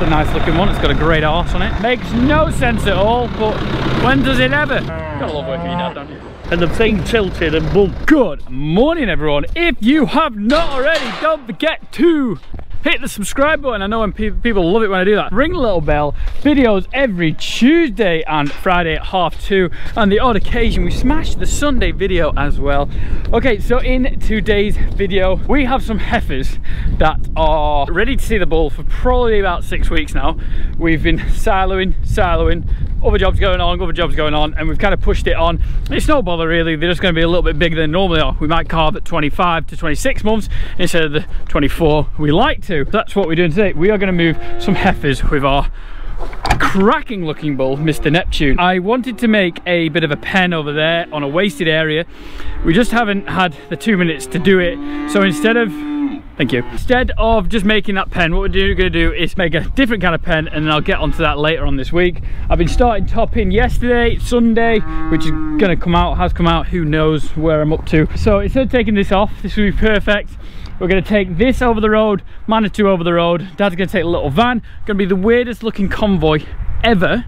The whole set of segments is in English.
It's a nice looking one. It's got a great arse on it. Makes no sense at all, but when does it ever? Gotta love working with your dad, don't you? And the thing tilted and bumped. Good morning, everyone. If you have not already, don't forget to hit the subscribe button. I know when pe people love it when I do that. Ring the little bell. Videos every Tuesday and Friday at half two. And the odd occasion, we smashed the Sunday video as well. Okay, so in today's video, we have some heifers that are ready to see the bull for probably about six weeks now. We've been siloing, siloing, other jobs going on, other jobs going on, and we've kind of pushed it on. It's no bother really, they're just going to be a little bit bigger than normally are. We might calve at 25 to 26 months instead of the 24 we like to. That's what we're doing today. We are going to move some heifers with our cracking looking bull, Mr. Neptune. I wanted to make a bit of a pen over there on a wasted area. We just haven't had the two minutes to do it. So instead of Thank you. Instead of just making that pen, what we're going to do is make a different kind of pen and then I'll get onto that later on this week. I've been starting topping yesterday, Sunday, which is going to come out, has come out, who knows where I'm up to. So instead of taking this off, this will be perfect. We're to take this over the road, Manitou over the road. Dad's to take a little van. To be the weirdest looking convoy ever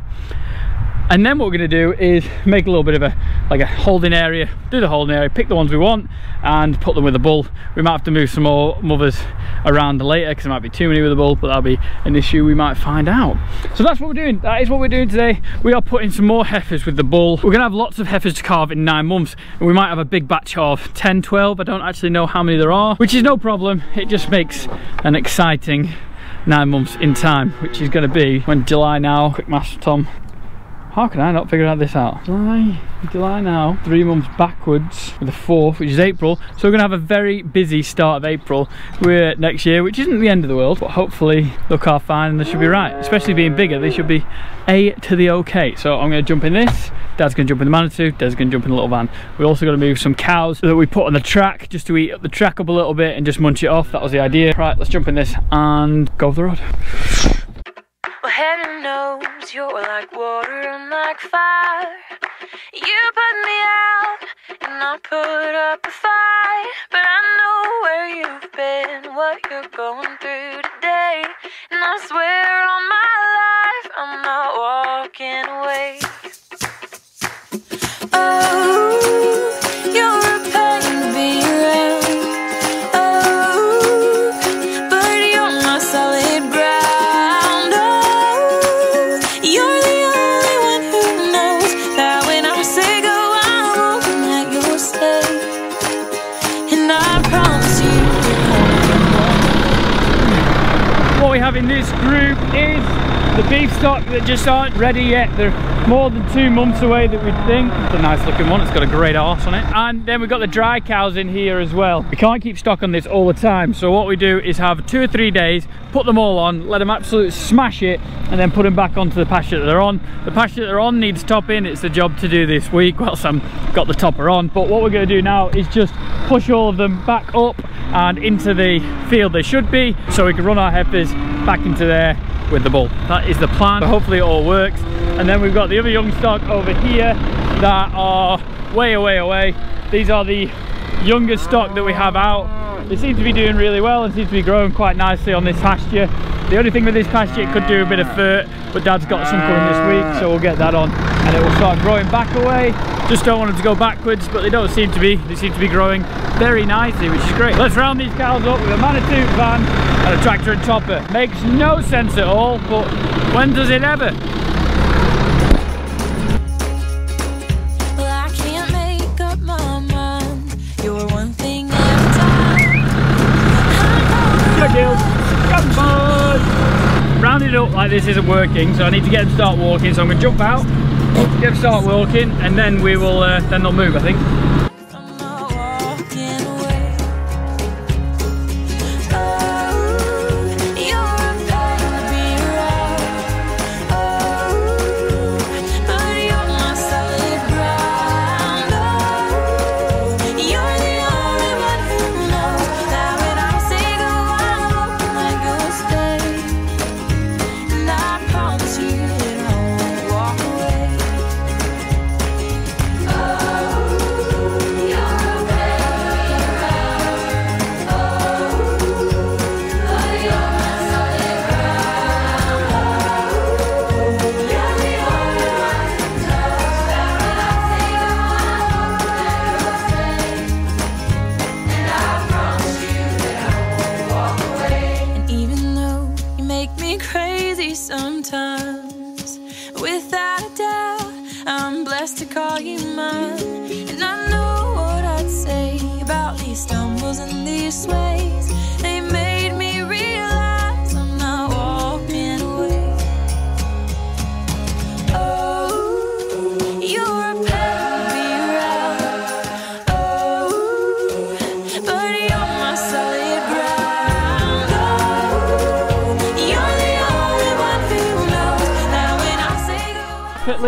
and then what we're going to do is make a little bit of a like a holding area. Do the holding area pick the ones we want and put them with the bull. We might have to move some more mothers around later because there might be too many with the bull but that'll be an issue we might find out. So that's what we're doing. That is what we're doing today. We are putting some more heifers with the bull. We're gonna have lots of heifers to calve in nine months and we might have a big batch of 10 12 i don't actually know how many there are which is no problem. It just makes an exciting nine months in time which is going to be when july now. Quick master tom how can I not figure out this out? July, July now, three months backwards with the fourth, which is April. So we're gonna have a very busy start of April. We're next year, which isn't the end of the world, but hopefully they'll fine and they should be right. Especially being bigger, they should be A to the okay. So I'm gonna jump in this, Dad's gonna jump in the Manitou, Dad's gonna jump in the little van. We're also gotta move some cows that we put on the track just to eat up the track up a little bit and just munch it off. That was the idea. Right, let's jump in this and go off the road. Well, knows you're like water and like fire. You put me out and I put up a fight. But I know where you've been, what you're going through today. And I swear on my life, I'm not walking away. Oh, stock that just aren't ready yet. They're more than two months away that we'd think. It's a nice looking one, it's got a great arse on it. And then we've got the dry cows in here as well. We can't keep stock on this all the time. So what we do is have two or three days, put them all on, let them absolutely smash it, and then put them back onto the pasture that they're on. The pasture that they're on needs topping. It's the job to do this week whilst I'm got the topper on. But what we're gonna do now is just push all of them back up and into the field they should be so we can run our heifers back into there with the bull. That is the plan. Hopefully it all works. And then we've got the other young stock over here that are way away away. These are the youngest stock that we have out. They seem to be doing really well and seem to be growing quite nicely on this pasture. The only thing with this pasture, it could do a bit of furt, but Dad's got some coming this week, so we'll get that on and it will start growing back away. Just don't want them to go backwards, but they don't seem to be. They seem to be growing very nicely, which is great. Let's round these cows up with a Manitou van and a tractor and topper. Makes no sense at all, but when does it ever? Well, I can't make up my mind. You're one thing at a time. Good deal. Come on. Rounding it up like this isn't working, so I need to get them start walking. So I'm going to jump out, get start walking, and then we will. Uh, then they'll move, I think. Without a doubt, I'm blessed to call you mine. And I know what I'd say about these stumbles and these sways.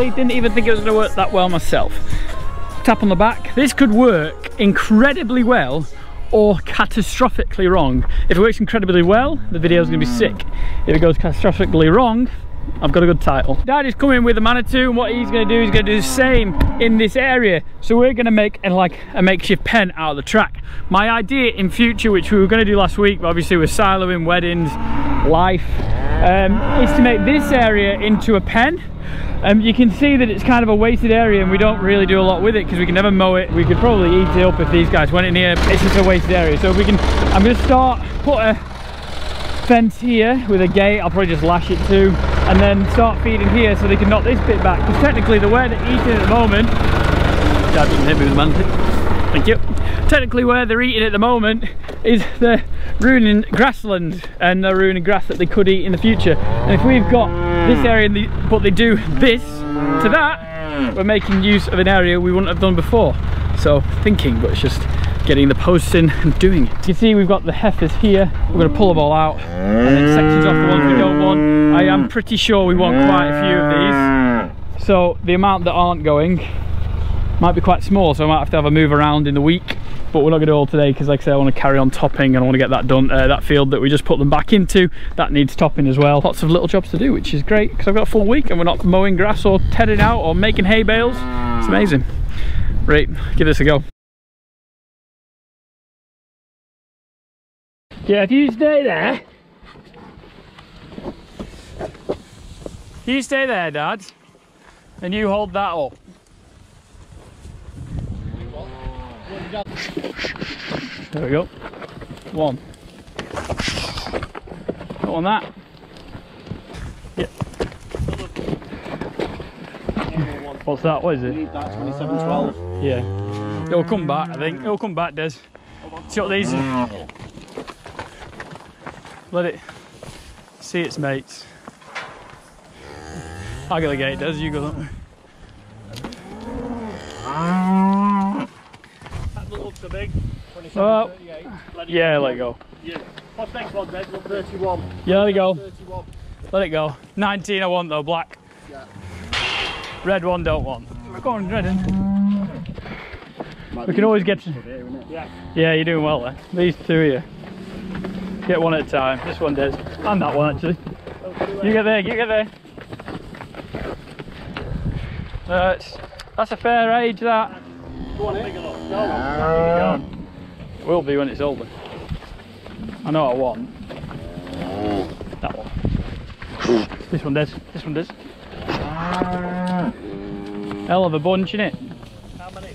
Perfectly, didn't even think it was to work that well myself. Tap on the back. This could work incredibly well or catastrophically wrong. If it works incredibly well, the video's going to be sick. If it goes catastrophically wrong, I've got a good title. Dad is coming with a Manitou and what he's going to do is going to do the same in this area. So we're going to make like a makeshift pen out of the track. My idea in future, which we were going to do last week, but obviously we're siloing, weddings, life, um, is to make this area into a pen. Um, you can see that it's kind of a wasted area and we don't really do a lot with it because we can never mow it. We could probably eat it up if these guys went in here. It's just a wasted area. So we can, I'm going to start, put a fence here with a gate. I'll probably just lash it to and then start feeding here so they can knock this bit back. Because technically the way they're eating at the moment, Dad didn't hit me with mantis. Thank you. Technically where they're eating at the moment is they're ruining grassland and they're ruining grass that they could eat in the future. And if we've got this area, but they do this to that, we're making use of an area we wouldn't have done before. So thinking, but it's just getting the posts in and doing it. You can see we've got the heifers here. We're going to pull them all out and then sections off the ones we don't want. I am pretty sure we want quite a few of these. So the amount that aren't going might be quite small so I might have to have a move around in the week but we're not going to do all today because like I say I want to carry on topping and I want to get that done uh, that field that we just put them back into. That needs topping as well. Lots of little jobs to do which is great because I've got a full week and we're not mowing grass or tedding out or making hay bales. It's amazing. Right give this a go. Yeah if you stay there. You stay there dad and you hold that up There we go. One. Got on that. Yep. What's that? What is it? That 2712. Yeah. It'll come back, I think. It'll come back, Des. Shut these. Let it see its mates. I'll get the gate, Des. You go that way. That looks so big. 27, Oh. 38. Let it Yeah, let go. Yeah. What's next one, Des? Look, 31. Yeah, let it go. 31. Let it go. 19 I want though, black. Yeah. Red one don't want. Go on, red in. We can always get to... Yeah. Yeah, you're doing well there. These two here. Get one at a time. This one does. And that one actually. You get there, you get there. That's, that's a fair age that. Go on, eh? Go. Will be when it's older. I know what I want. That one. This one does. This one does. Ah. Hell of a bunch in it. How many?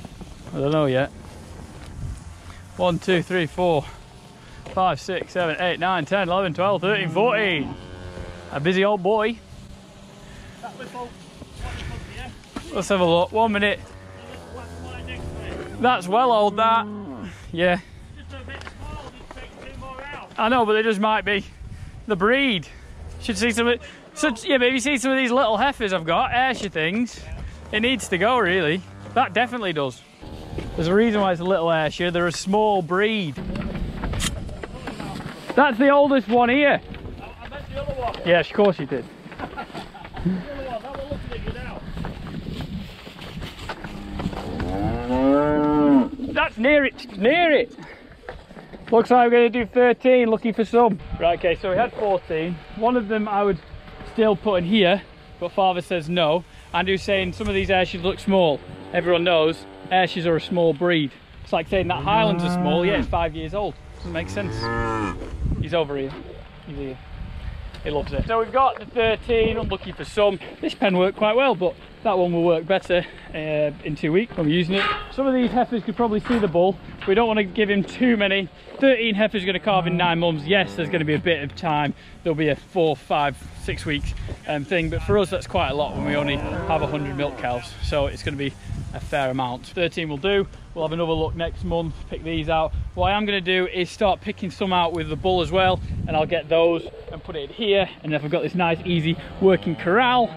I don't know yet. One, two, three, four, five, six, seven, eight, nine, 10, 11, 12, 13, 14. A busy old boy. That little. What you put here? Let's have a look. One minute. What's right next to it? That's well old, that. Yeah. I know, but they just might be the breed. Should see some of so, yeah, you see some of these little heifers I've got, Ayrshire things, it needs to go really. That definitely does. There's a reason why it's a little Ayrshire, they're a small breed. That's the oldest one here. I, I meant the other one. Yes, of course you did. That's near it, near it. Looks like we're going to do 13, looking for some. Right, okay, so we had 14. One of them I would still put in here, but father says no. And Andrew's saying some of these Ayrshire's look small. Everyone knows Ayrshire's are a small breed. It's like saying that Highlands are small, yeah, it's five years old. Doesn't make sense. He's over here. He's here. He loves it. So we've got the 13, unlucky for some. This pen worked quite well, but that one will work better uh, in two weeks when we're using it. Some of these heifers could probably see the bull. We don't want to give him too many. 13 heifers are going to calve in nine months. Yes, there's going to be a bit of time. There'll be a four, five, six weeks um, thing, but for us that's quite a lot when we only have 100 milk cows. So it's going to be a fair amount. 13 will do. We'll have another look next month, pick these out. What I am going to do is start picking some out with the bull as well, and I'll get those and put it in here. And if I've got this nice, easy working corral,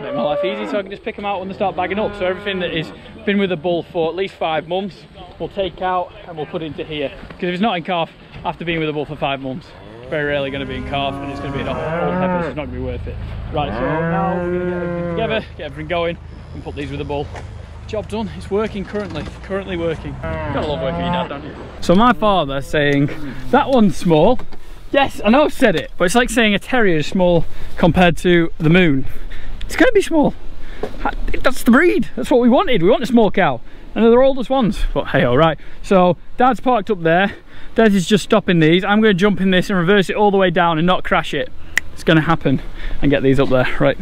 make my life easy so I can just pick them out when they start bagging up. So everything that is been with the bull for at least five months, we'll take out and we'll put into here. Because if it's not in calf after being with the bull for five months, very rarely going to be in calf and it's going to be an old heifer, so it's not going to be worth it. Right, so now we're going to get everything together, get everything going, and put these with the bull. Job done. It's working currently. Currently working. Ah. Gotta love working with your dad, don't you? So my father saying that one's small. Yes, I know I've said it, but it's like saying a terrier is small compared to the moon. It's gonna be small. That's the breed. That's what we wanted. We want a small cow. And they're the oldest ones. But hey, all right. So dad's parked up there. Des is just stopping these. I'm gonna jump in this and reverse it all the way down and not crash it. It's gonna happen and get these up there. Right.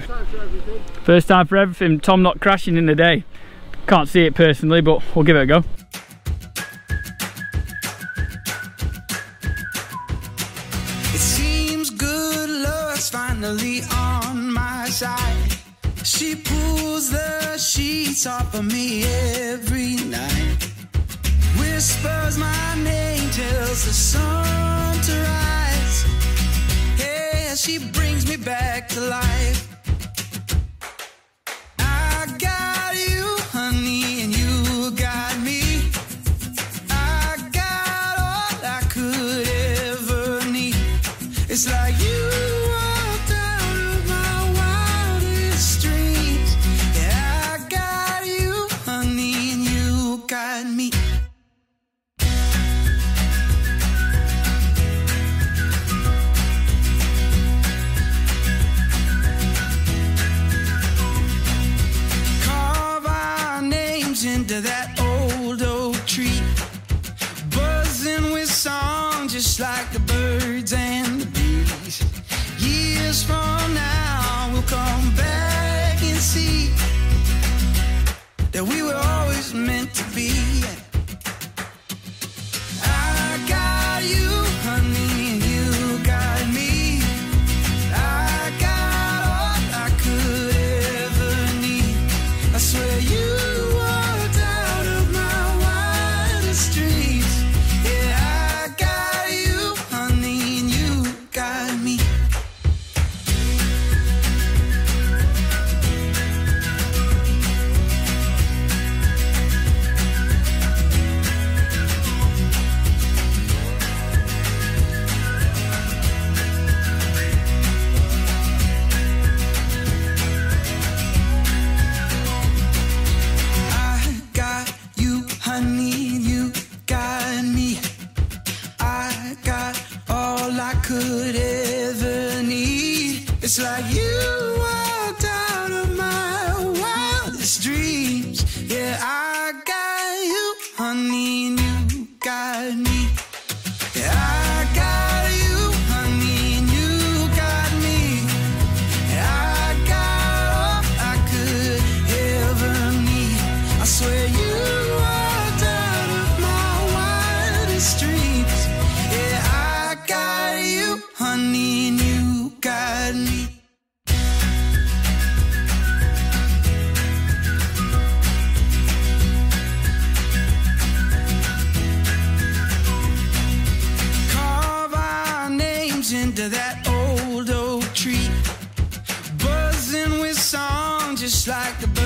First time for everything. Tom not crashing in the day. Can't see it personally, but we'll give it a go. It seems good luck's finally on my side. She pulls the sheets off of me every night. Whispers my name, tells the sun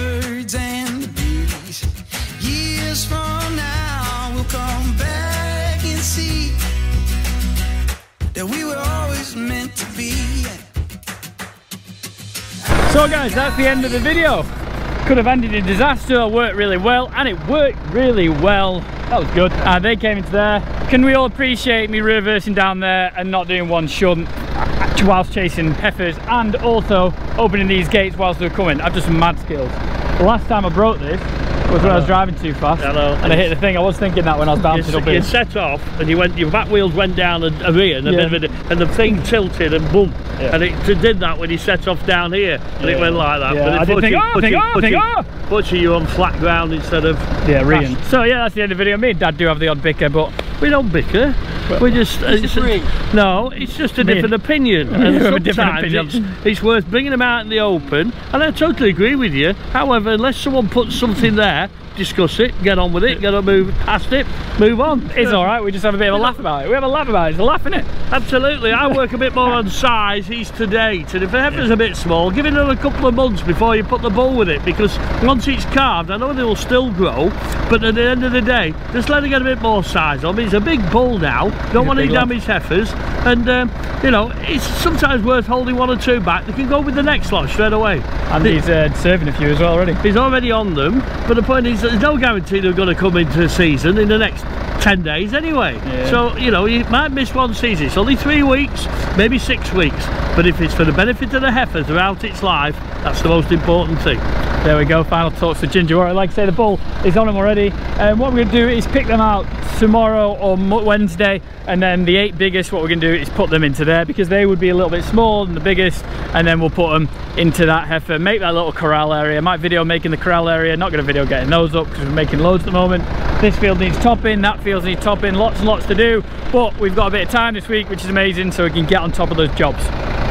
birds and the bees. Years from now, we'll come back and see that we were always meant to be. So guys, that's the end of the video. Could have ended in disaster, worked really well, and it worked really well. That was good. Uh, they came into there. Can we all appreciate me reversing down there and not doing one shunt whilst chasing heifers and also opening these gates whilst they're coming? I've just some mad skills. The last time I broke this, was when I was driving too fast. Hello. And I hit the thing. I was thinking that when I was You, bouncing up you in. set off and you went, your back wheels went down a, a rear and, a Yeah. bit and the thing tilted and boom. Yeah. And it did that when you set off down here and it went like that. Yeah, But it I think, you, oh, think, you, oh, think, you, oh. you, on flat ground instead of. Yeah, reading. So yeah, that's the end of the video. Me and Dad do have the odd bicker, but We don't bicker. We just. It's disagree. no, it's just a different opinion. And a sometimes it's, it's worth bringing them out in the open. And I totally agree with you. However, unless someone puts something there, discuss it, get on with it, get on, move past it, move on. it's all right. We just have a bit of a laugh about it. We have a laugh about it. It's a laugh, is it? Absolutely, I work a bit more on size. He's to date, and if the heifer's a bit small, give it another couple of months before you put the bull with it. Because once it's calved, I know they will still grow, but at the end of the day, just let it get a bit more size on. He's a big bull now. Don't a want any damaged heifers, and um, you know it's sometimes worth holding one or two back. They can go with the next lot straight away. And The- he's uh, serving a few as well already. He's already on them, but the point is, there's no guarantee they're going to come into the season in the next 10 days anyway. Yeah. So, you know, you might miss one season. It's only three weeks, maybe six weeks. But if it's for the benefit of the heifer throughout its life, that's the most important thing. There we go, final thoughts to Ginger. Right, like I say, the ball is on him already. And what we're gonna do is pick them out tomorrow or Wednesday, and then the eight biggest, what we're gonna do is put them into there because they would be a little bit smaller than the biggest, and then we'll put them into that heifer, make that little corral area. I might video making the corral area, not gonna video getting those up because we're making loads at the moment. This field needs topping, that field needs topping, lots and lots to do, but we've got a bit of time this week, which is amazing, so we can get on top of those jobs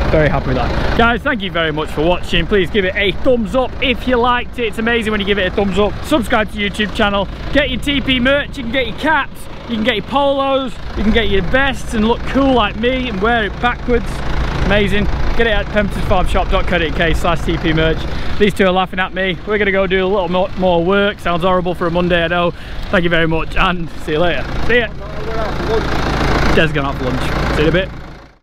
very happy with that. Guys thank you very much for watching. Please give it a thumbs up if you liked it. It's amazing when you give it a thumbs up. Subscribe to youtube channel. Get your tp merch. You can get your caps. You can get your polos. You can get your vests and look cool like me and wear it backwards. Amazing. Get it at pembertonfarmshop.co.uk slash tp merch. These two are laughing at me. We're gonna go do a little more, more work. Sounds horrible for a monday i know. Thank you very much and see you later. See ya. Des going out for lunch. See you in a bit